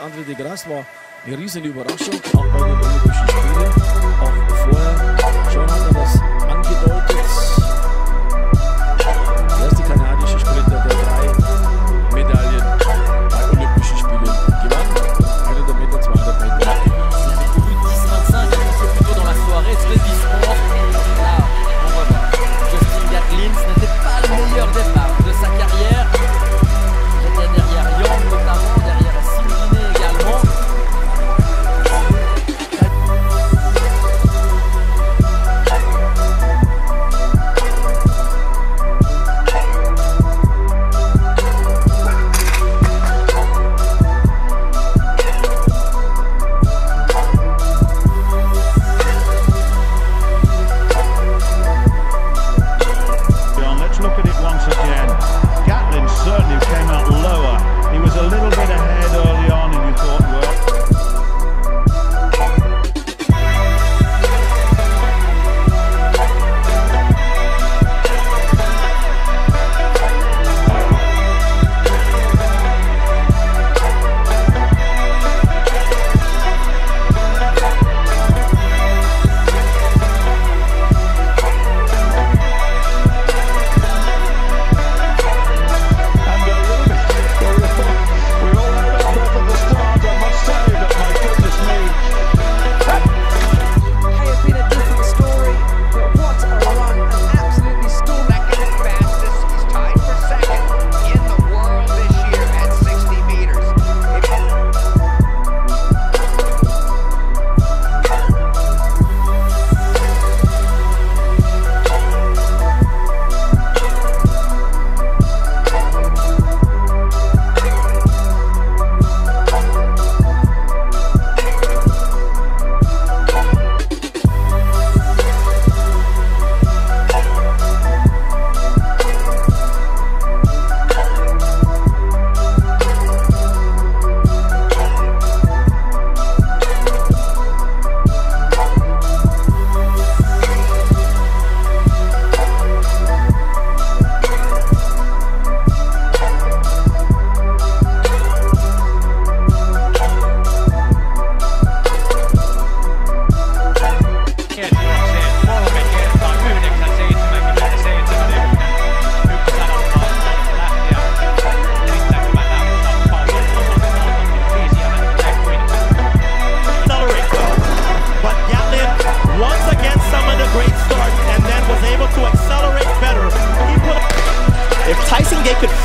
André de Gras war eine riesige Überraschung, auch bei den Olympischen Spielen.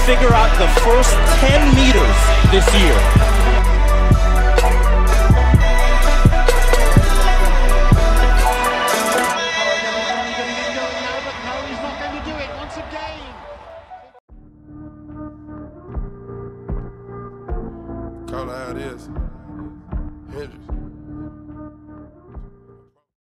figure out the first 10 meters this year. Call it how it is. Hendrix.